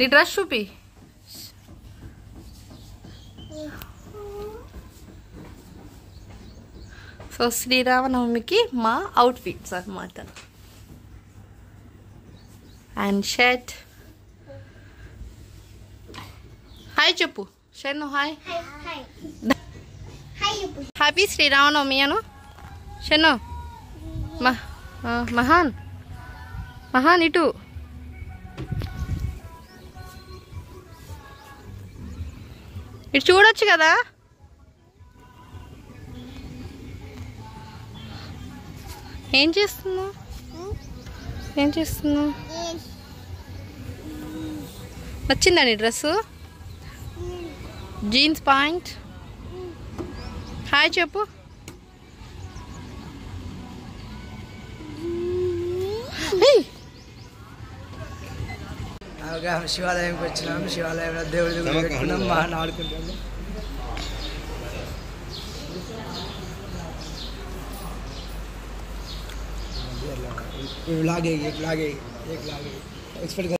నీ డ్రెస్ చూపి. సో శ్రీరామనవమికి మా అవుట్ఫిట్స్ అన్నమాట. అండ్ షర్ట్ హాయ్ చెప్పు షన్ను హాయ్ హ్యాపీ శ్రీరామనవమి అను. షన్ను మహాన్ మహాన్ ఇటు. ఇటు చూడొచ్చు కదా? ఏం చేస్తున్నావు? ఏం చేస్తున్నావు? నచ్చిందా నీ డ్రెస్సు? Jeans pant? హాయ్ చెప్పు. అలాగా శివాలయంకి వచ్చినాము శివాలయంలో దేవుడి దగ్గర పెట్టుకున్నాం మా ఆడుకుంటాము लागे एक लागे एक लागे एक्सपेक्ट